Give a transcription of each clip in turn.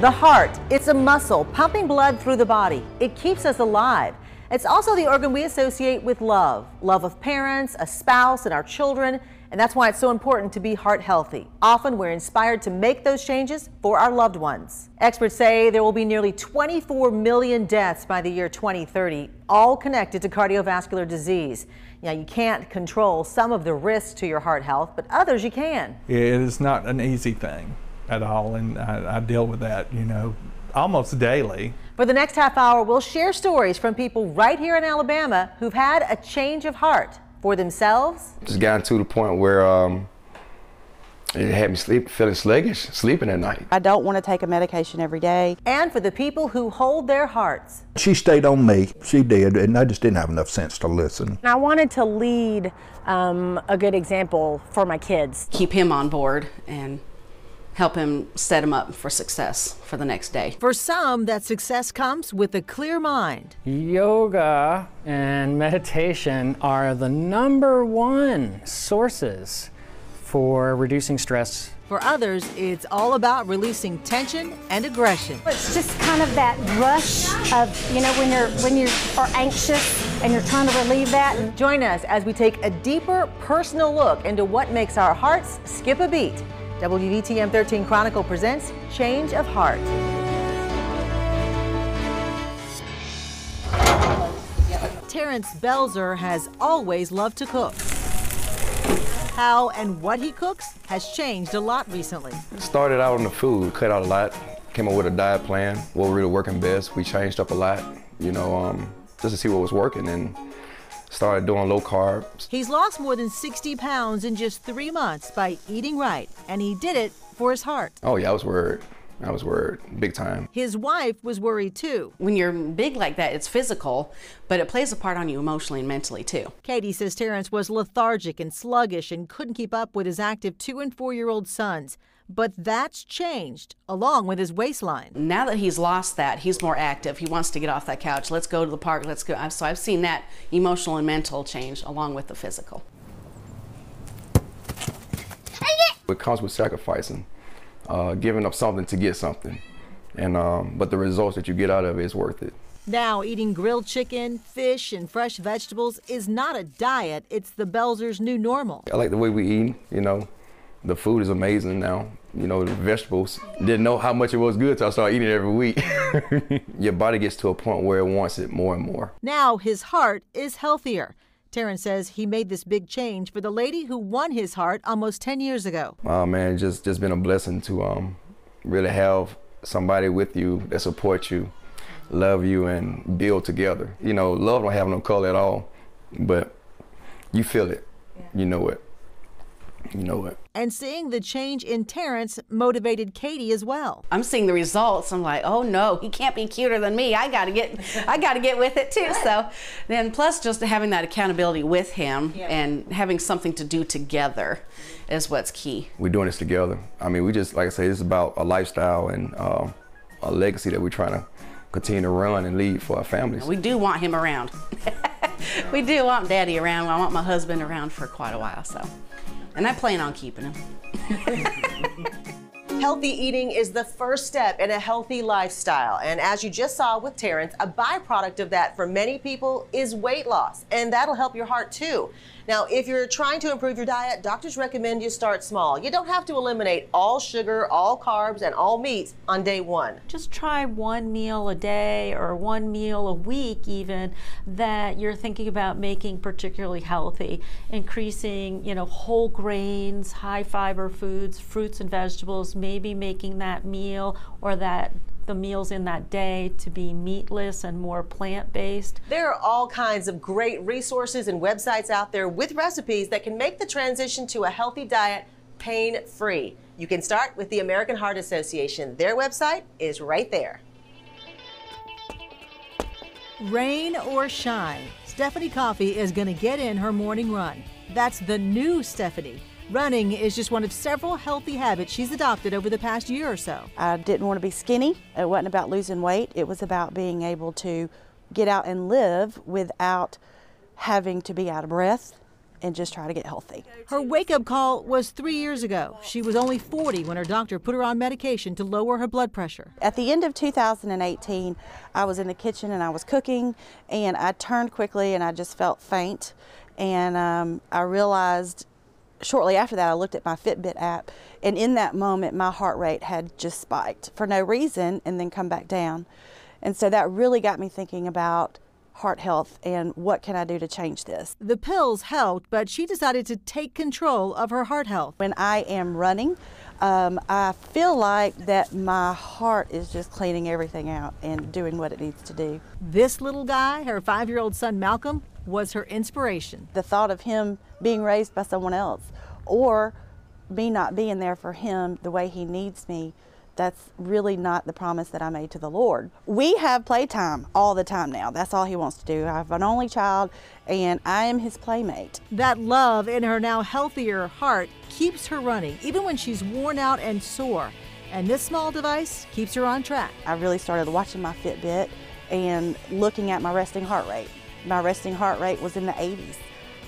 The heart, it's a muscle pumping blood through the body. It keeps us alive. It's also the organ we associate with love, love of parents, a spouse, and our children. And that's why it's so important to be heart healthy. Often we're inspired to make those changes for our loved ones. Experts say there will be nearly 24 million deaths by the year 2030, all connected to cardiovascular disease. Now, you can't control some of the risks to your heart health, but others you can. It is not an easy thing at all, and I, I deal with that, you know, almost daily. For the next half hour, we'll share stories from people right here in Alabama who've had a change of heart for themselves. Just gotten to the point where um, it had me sleep, feeling sluggish, sleeping at night. I don't want to take a medication every day. And for the people who hold their hearts. She stayed on me. She did, and I just didn't have enough sense to listen. I wanted to lead um, a good example for my kids. Keep him on board and help him set him up for success for the next day. For some, that success comes with a clear mind. Yoga and meditation are the number one sources for reducing stress. For others, it's all about releasing tension and aggression. It's just kind of that rush of, you know, when you're when you are anxious and you're trying to relieve that. Join us as we take a deeper personal look into what makes our hearts skip a beat WVTM 13 Chronicle presents Change of Heart. Terrence Belzer has always loved to cook. How and what he cooks has changed a lot recently. Started out on the food, cut out a lot, came up with a diet plan, what really working best. We changed up a lot, you know, um, just to see what was working and started doing low carbs. He's lost more than 60 pounds in just three months by eating right, and he did it for his heart. Oh, yeah, I was worried. I was worried, big time. His wife was worried too. When you're big like that, it's physical, but it plays a part on you emotionally and mentally too. Katie says Terrence was lethargic and sluggish and couldn't keep up with his active two and four year old sons. But that's changed along with his waistline. Now that he's lost that, he's more active. He wants to get off that couch. Let's go to the park. Let's go. So I've seen that emotional and mental change along with the physical. It comes with sacrificing, uh, giving up something to get something. And um, but the results that you get out of it is worth it. Now, eating grilled chicken, fish, and fresh vegetables is not a diet. It's the Belzer's new normal. I like the way we eat. You know, the food is amazing now you know, the vegetables. Didn't know how much it was good until I started eating it every week. Your body gets to a point where it wants it more and more. Now his heart is healthier. Terrence says he made this big change for the lady who won his heart almost 10 years ago. Oh man, just just been a blessing to um, really have somebody with you that supports you, love you, and build together. You know, love don't have no color at all, but you feel it, yeah. you know it. You know what? And seeing the change in Terrence motivated Katie as well. I'm seeing the results. I'm like, oh no, he can't be cuter than me. I gotta get, I gotta get with it too. So then, plus just having that accountability with him yeah. and having something to do together is what's key. We're doing this together. I mean, we just like I say, it's about a lifestyle and uh, a legacy that we're trying to continue to run and lead for our families. We do want him around. we do want Daddy around. I want my husband around for quite a while. So. And I plan on keeping him. Healthy eating is the first step in a healthy lifestyle. And as you just saw with Terrence, a byproduct of that for many people is weight loss. And that'll help your heart too. Now, if you're trying to improve your diet, doctors recommend you start small. You don't have to eliminate all sugar, all carbs, and all meats on day one. Just try one meal a day or one meal a week, even that you're thinking about making particularly healthy. Increasing, you know, whole grains, high fiber foods, fruits and vegetables, maybe making that meal or that the meals in that day to be meatless and more plant based. There are all kinds of great resources and websites out there with recipes that can make the transition to a healthy diet pain free. You can start with the American Heart Association. Their website is right there. Rain or shine, Stephanie Coffee is going to get in her morning run. That's the new Stephanie. Running is just one of several healthy habits she's adopted over the past year or so. I didn't want to be skinny. It wasn't about losing weight. It was about being able to get out and live without having to be out of breath and just try to get healthy. Her wake up call was three years ago. She was only 40 when her doctor put her on medication to lower her blood pressure. At the end of 2018, I was in the kitchen and I was cooking, and I turned quickly and I just felt faint. And um, I realized shortly after that, I looked at my Fitbit app, and in that moment, my heart rate had just spiked for no reason and then come back down. And so that really got me thinking about heart health and what can I do to change this. The pills helped, but she decided to take control of her heart health. When I am running, um, I feel like that my heart is just cleaning everything out and doing what it needs to do. This little guy, her five year old son Malcolm, was her inspiration. The thought of him being raised by someone else or me not being there for him the way he needs me that's really not the promise that I made to the Lord. We have playtime all the time now. That's all he wants to do. I have an only child and I am his playmate. That love in her now healthier heart keeps her running, even when she's worn out and sore. And this small device keeps her on track. I really started watching my Fitbit and looking at my resting heart rate. My resting heart rate was in the 80s.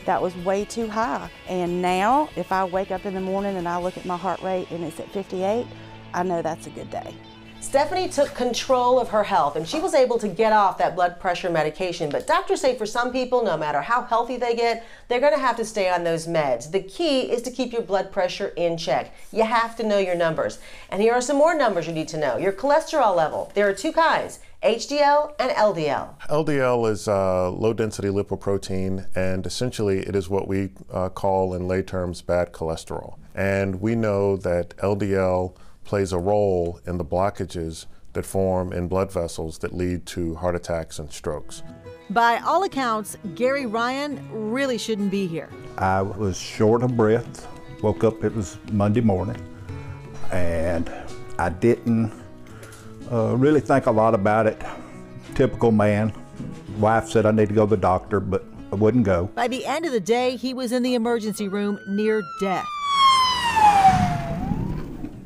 That was way too high. And now, if I wake up in the morning and I look at my heart rate and it's at 58, I know that's a good day. Stephanie took control of her health and she was able to get off that blood pressure medication. But doctors say for some people, no matter how healthy they get, they're going to have to stay on those meds. The key is to keep your blood pressure in check. You have to know your numbers. And here are some more numbers you need to know. Your cholesterol level. There are two kinds. HDL and LDL. LDL is uh, low density lipoprotein, and essentially it is what we uh, call in lay terms bad cholesterol. And we know that LDL plays a role in the blockages that form in blood vessels that lead to heart attacks and strokes. By all accounts, Gary Ryan really shouldn't be here. I was short of breath. Woke up, it was Monday morning, and I didn't uh, really think a lot about it. Typical man. Wife said I need to go to the doctor, but I wouldn't go. By the end of the day, he was in the emergency room near death.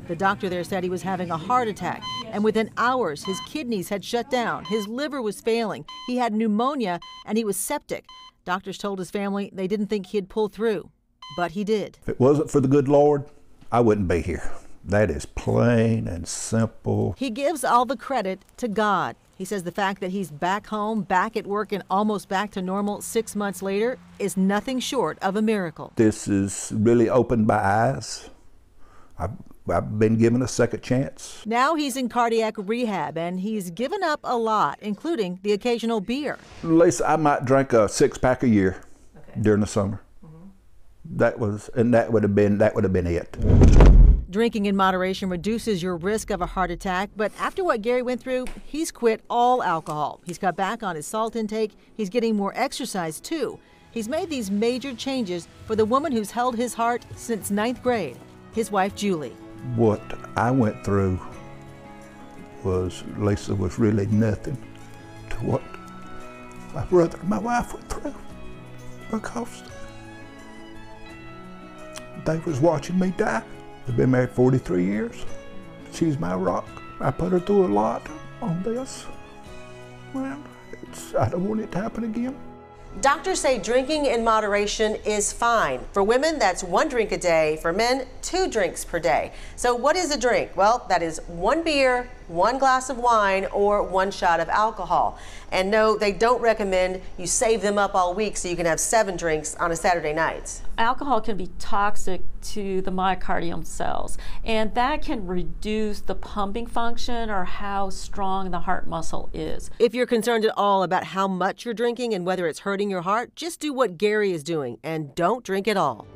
The doctor there said he was having a heart attack, and within hours, his kidneys had shut down, his liver was failing, he had pneumonia, and he was septic. Doctors told his family they didn't think he'd pull through, but he did. If it wasn't for the good Lord, I wouldn't be here. That is plain and simple. He gives all the credit to God. He says the fact that he's back home, back at work, and almost back to normal six months later is nothing short of a miracle. This has really opened my eyes. I've I've been given a second chance. Now he's in cardiac rehab and he's given up a lot, including the occasional beer. Lisa, I might drink a six pack a year okay. during the summer. Mm-hmm. That was, and that would have been that would have been it. Drinking in moderation reduces your risk of a heart attack, but after what Gary went through, he's quit all alcohol. He's cut back on his salt intake. He's getting more exercise too. He's made these major changes for the woman who's held his heart since ninth grade, his wife Julie what I went through was, Lisa, was really nothing to what my brother and my wife went through because they was watching me die. They've been married 43 years. She's my rock. I put her through a lot on this. Well, I don't want it to happen again. Doctors say drinking in moderation is fine. For women, that's one drink a day. For men, two drinks per day. So, what is a drink? Well, that is one beer, one glass of wine, or one shot of alcohol. And no, they don't recommend you save them up all week so you can have seven drinks on a Saturday night. Alcohol can be toxic to the myocardium cells, and that can reduce the pumping function or how strong the heart muscle is. If you're concerned at all about how much you're drinking and whether it's hurting your heart, just do what Gary is doing and don't drink at all.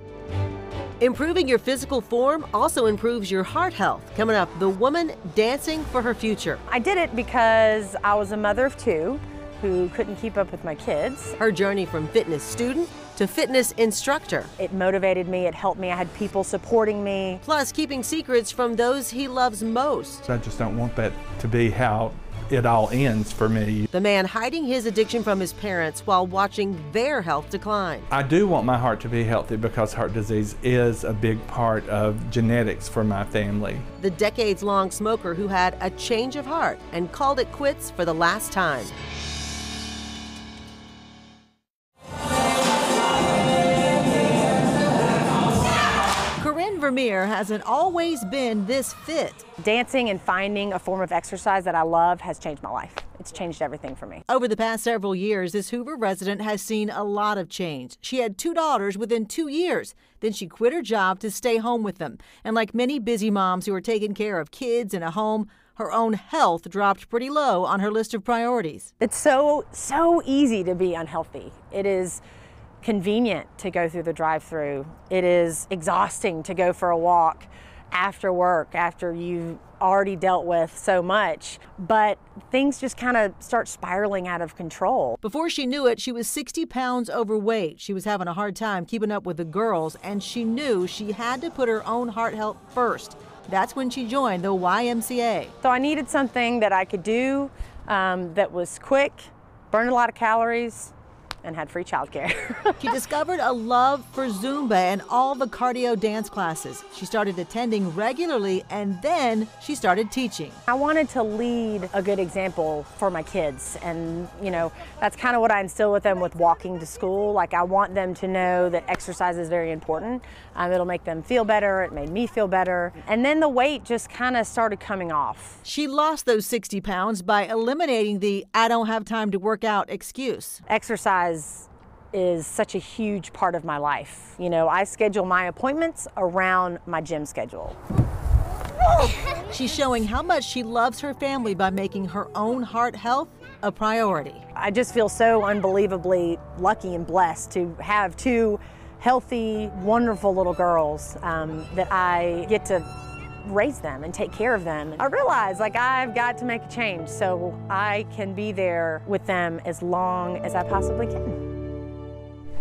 Improving your physical form also improves your heart health. Coming up, the woman dancing for her future. I did it because I was a mother of two who couldn't keep up with my kids. Her journey from fitness student to fitness instructor. It motivated me, it helped me, I had people supporting me. Plus, keeping secrets from those he loves most. I just don't want that to be how it all ends for me. The man hiding his addiction from his parents while watching their health decline. I do want my heart to be healthy because heart disease is a big part of genetics for my family. The decades long smoker who had a change of heart and called it quits for the last time. Vermeer hasn't always been this fit. Dancing and finding a form of exercise that I love has changed my life. It's changed everything for me. Over the past several years, this Hoover resident has seen a lot of change. She had two daughters within two years. Then she quit her job to stay home with them. And like many busy moms who are taking care of kids in a home, her own health dropped pretty low on her list of priorities. It's so, so easy to be unhealthy. It is convenient to go through the drive through. It is exhausting to go for a walk after work, after you've already dealt with so much. But things just kind of start spiraling out of control. Before she knew it, she was 60 pounds overweight. She was having a hard time keeping up with the girls, and she knew she had to put her own heart health first. That's when she joined the YMCA. So I needed something that I could do um, that was quick, burned a lot of calories, and had free childcare. she discovered a love for Zumba and all the cardio dance classes. She started attending regularly and then she started teaching. I wanted to lead a good example for my kids and you know that's kind of what I instill with them with walking to school. Like I want them to know that exercise is very important. Um, it'll make them feel better. It made me feel better. And then the weight just kind of started coming off. She lost those 60 pounds by eliminating the I don't have time to work out excuse. Exercise is such a huge part of my life. You know, I schedule my appointments around my gym schedule. She's showing how much she loves her family by making her own heart health a priority. I just feel so unbelievably lucky and blessed to have two healthy, wonderful little girls um, that I get to raise them and take care of them. I realize like I've got to make a change so I can be there with them as long as I possibly can.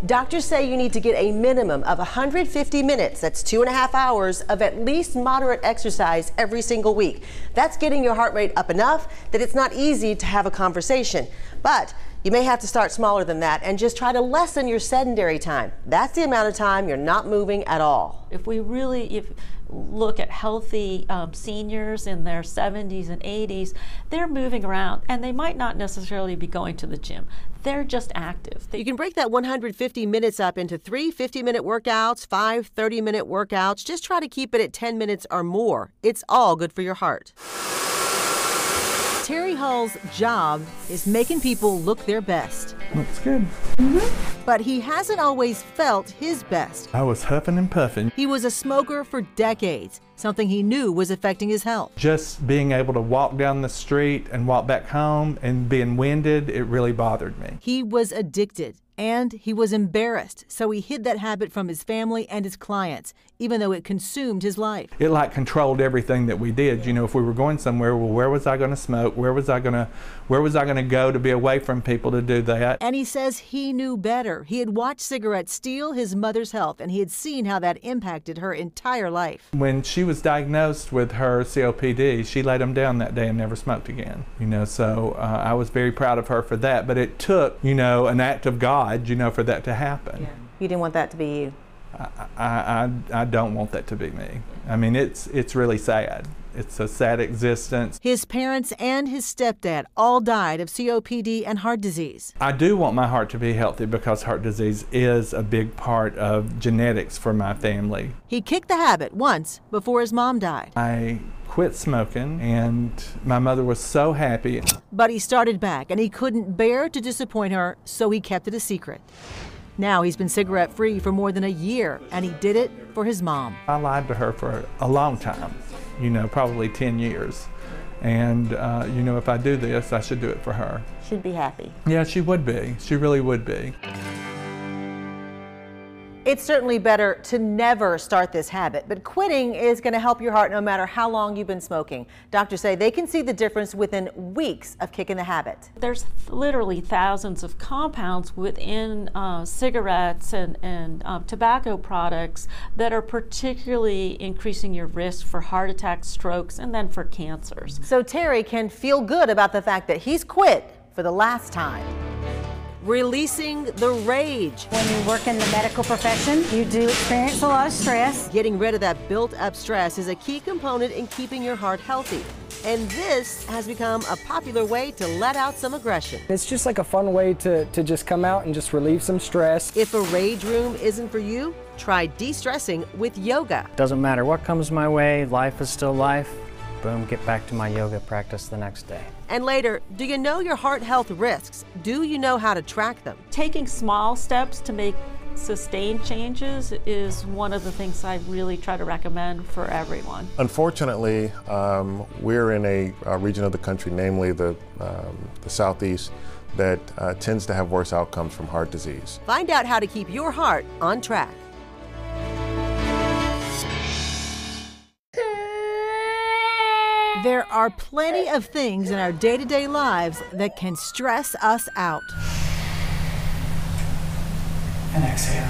Doctors say you need to get a minimum of 150 minutes, that's two and a half hours, of at least moderate exercise every single week. That's getting your heart rate up enough that it's not easy to have a conversation. But you may have to start smaller than that and just try to lessen your sedentary time. That's the amount of time you're not moving at all. If we really if look at healthy um, seniors in their 70s and 80s, they're moving around and they might not necessarily be going to the gym. They're just active. They you can break that 150 minutes up into three 50 minute workouts, five 30 minute workouts. Just try to keep it at 10 minutes or more. It's all good for your heart. Terry Hall's job is making people look their best. Looks good. Mm-hmm. But he hasn't always felt his best. I was huffing and puffing. He was a smoker for decades, something he knew was affecting his health. Just being able to walk down the street and walk back home and being winded, it really bothered me. He was addicted and he was embarrassed, so he hid that habit from his family and his clients, even though it consumed his life. It like controlled everything that we did. You know, if we were going somewhere, well, where was I going to smoke? Where was I going to, where was I going to go to be away from people to do that? And he says he knew better. He had watched cigarettes steal his mother's health, and he had seen how that impacted her entire life. When she was diagnosed with her COPD, she laid him down that day and never smoked again. You know, so uh, I was very proud of her for that. But it took, you know, an act of God you know, for that to happen. Yeah. You didn't want that to be you. I, I, I, I don't want that to be me. I mean, it's, it's really sad. It's a sad existence. His parents and his stepdad all died of COPD and heart disease. I do want my heart to be healthy because heart disease is a big part of genetics for my family. He kicked the habit once before his mom died. I quit smoking and my mother was so happy. But he started back and he couldn't bear to disappoint her, so he kept it a secret. Now he's been cigarette free for more than a year and he did it for his mom. I lied to her for a long time you know, probably 10 years. And, uh, you know, if I do this, I should do it for her. She'd be happy. Yeah, she would be. She really would be. It's certainly better to never start this habit, but quitting is going to help your heart no matter how long you've been smoking. Doctors say they can see the difference within weeks of kicking the habit. There's literally thousands of compounds within uh, cigarettes and, and uh, tobacco products that are particularly increasing your risk for heart attacks, strokes, and then for cancers. So Terry can feel good about the fact that he's quit for the last time. Releasing the rage. When you work in the medical profession, you do experience a lot of stress. Getting rid of that built up stress is a key component in keeping your heart healthy. And this has become a popular way to let out some aggression. It's just like a fun way to, to just come out and just relieve some stress. If a rage room isn't for you, try de stressing with yoga. Doesn't matter what comes my way, life is still life. Boom, get back to my yoga practice the next day. And later, do you know your heart health risks? Do you know how to track them? Taking small steps to make sustained changes is one of the things I really try to recommend for everyone. Unfortunately, um, we're in a, a, region of the country, namely the, um, the Southeast, that uh, tends to have worse outcomes from heart disease. Find out how to keep your heart on track. There are plenty of things in our day to day lives that can stress us out. And exhale.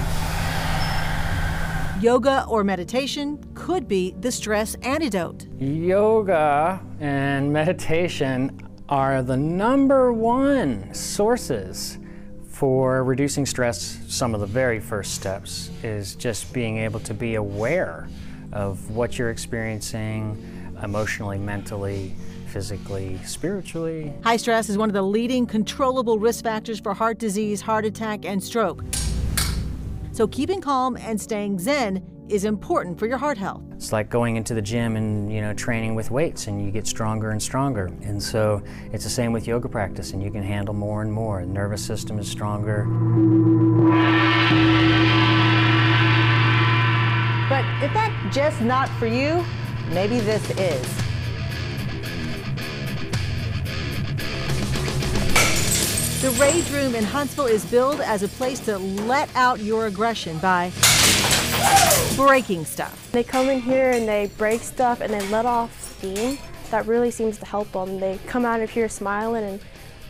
Yoga or meditation could be the stress antidote. Yoga and meditation are the number one sources for reducing stress. Some of the very first steps is just being able to be aware of what you're experiencing emotionally, mentally, physically, spiritually. High stress is one of the leading controllable risk factors for heart disease, heart attack, and stroke. So keeping calm and staying zen is important for your heart health. It's like going into the gym and you know training with weights and you get stronger and stronger. And so it's the same with yoga practice and you can handle more and more. The nervous system is stronger. But if that's just not for you, maybe this is. The Rage Room in Huntsville is billed as a place to let out your aggression by breaking stuff. They come in here and they break stuff and they let off steam. That really seems to help them. They come out of here smiling and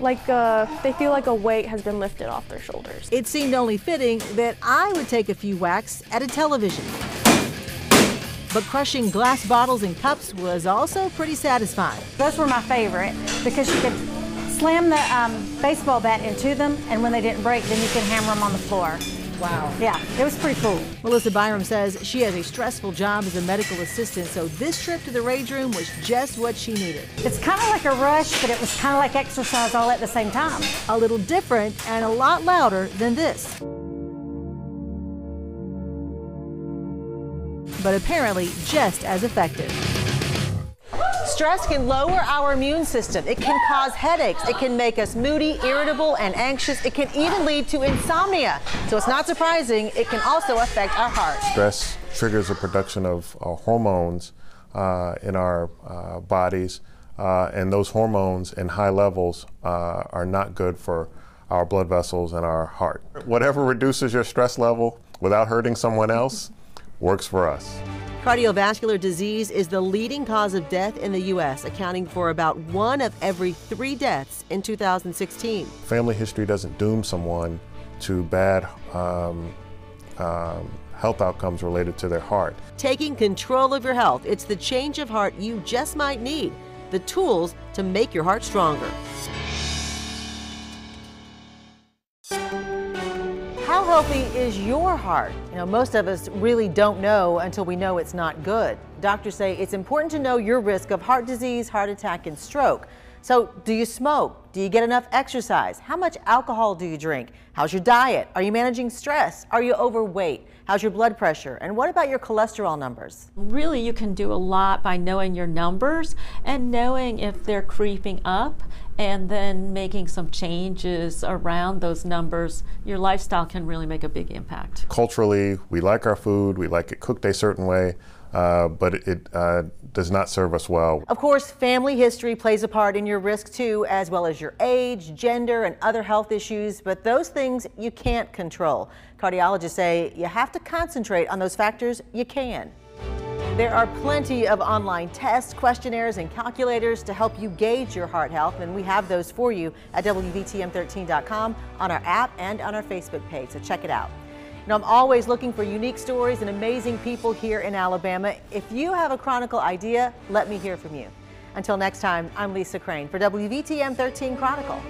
like uh, they feel like a weight has been lifted off their shoulders. It seemed only fitting that I would take a few whacks at a television. But crushing glass bottles and cups was also pretty satisfying. Those were my favorite because you could slam the um, baseball bat into them, and when they didn't break, then you could hammer them on the floor. Wow. Yeah, it was pretty cool. Melissa Byram says she has a stressful job as a medical assistant, so this trip to the Rage Room was just what she needed. It's kind of like a rush, but it was kind of like exercise all at the same time. A little different and a lot louder than this. But apparently just as effective. Stress can lower our immune system. It can cause headaches. It can make us moody, irritable, and anxious. It can even lead to insomnia. So it's not surprising, it can also affect our heart. Stress triggers the production of uh, hormones uh, in our uh, bodies, uh, and those hormones in high levels uh, are not good for our blood vessels and our heart. Whatever reduces your stress level without hurting someone else works for us. Cardiovascular disease is the leading cause of death in the U.S., accounting for about one of every three deaths in 2016. Family history doesn't doom someone to bad um, um, health outcomes related to their heart. Taking control of your health, it's the change of heart you just might need, the tools to make your heart stronger. Healthy is your heart? You know, most of us really don't know until we know it's not good. Doctors say it's important to know your risk of heart disease, heart attack, and stroke. So, do you smoke? Do you get enough exercise? How much alcohol do you drink? How's your diet? Are you managing stress? Are you overweight? How's your blood pressure? And what about your cholesterol numbers? Really, you can do a lot by knowing your numbers and knowing if they're creeping up and then making some changes around those numbers. Your lifestyle can really make a big impact. Culturally, we like our food, we like it cooked a certain way. Uh, but it uh, does not serve us well. Of course, family history plays a part in your risk too, as well as your age, gender, and other health issues, but those things you can't control. Cardiologists say you have to concentrate on those factors you can. There are plenty of online tests, questionnaires, and calculators to help you gauge your heart health, and we have those for you at WVTM13.com on our app and on our Facebook page, so check it out. Now, I'm always looking for unique stories and amazing people here in Alabama. If you have a Chronicle idea, let me hear from you. Until next time, I'm Lisa Crane for WVTM 13 Chronicle.